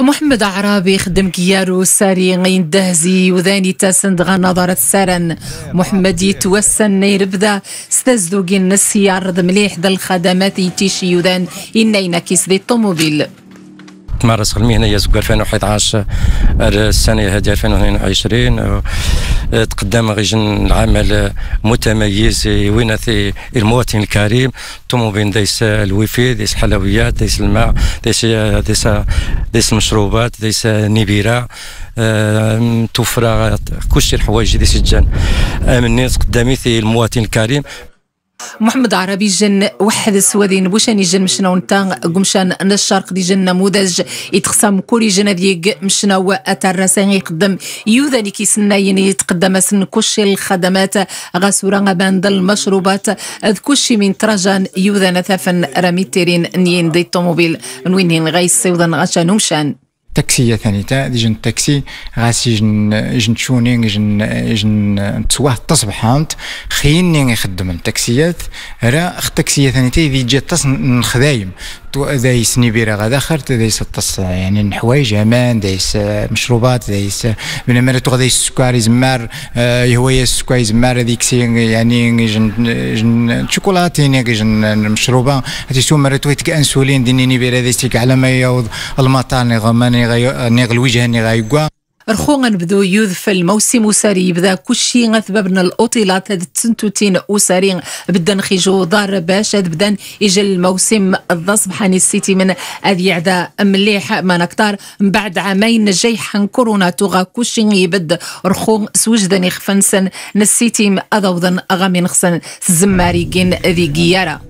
محمد عرابي خدم كيارو ساري غين دهزي وذاني تاسند نظرة سارن. محمد يتوسن يربدا ستزدوغين نسيار مليح ذا الخدمات يتيشي يودان إنينا كيس ذي الطوموبيل. تمارس المهنه يزق 2011 السنة هذه 2022 تقدم غيجن العمل متميز وين المواطن الكريم بين ديس الويفي ديس حلويات ديس الماء ديس ديس ديس المشروبات ديس نيبيرا توفر كلشي الحوايج ديس الجن امني قدامي المواطن الكريم. محمد عربي جن واحد سوادين بوشان يجن مشنا ونتا قمشان الشرق دي جن نموذج يتخصم كوري جن ديك مشنا واترسان يقدم يوذا كيسنا يني يتقدم سن كلشي الخدمات غاسورا باند المشروبات. كلشي من ترجان يوذا نثافن رامي تيرين نين دي الطوموبيل نوين غايس سيوذا غاشان ومشان تاكسية ثاني تا جن تاكسي غاسي جن جن تشوني جن جن تسواه تصبح هانت خيني يخدم التاكسيات راه اخ تاكسية ثاني تا ذي جات تص نخدايم دايس نيبيرا غادا خرت دايس تص يعني الحوايج أمان دايس مشروبات دايس من مرة دايس السكر يزمار هواية السكر يزمار هذيك يعني جن جن شوكولاتي جن المشروبة هذي سو مرة تويتك أنسولين ديني نيبيرا دايس على ما يوض المطار نغماني غي الوجه ني غايقوا رخو غنبدو يوذف الموسم وساري يبدا كلشي غثبابنا الاوتيلات هاد التنتوتين وساري بدا نخيجو دار باش هاد بدا يجي الموسم الصبحاني السيتي من هاد يعدا مليح ما نكتر من بعد عامين جاي حن كورونا توغا كلشي يبد رخو سوجدني خفنسن نسيتي اضوضن أغامي نخسن زماري ذي قيارة.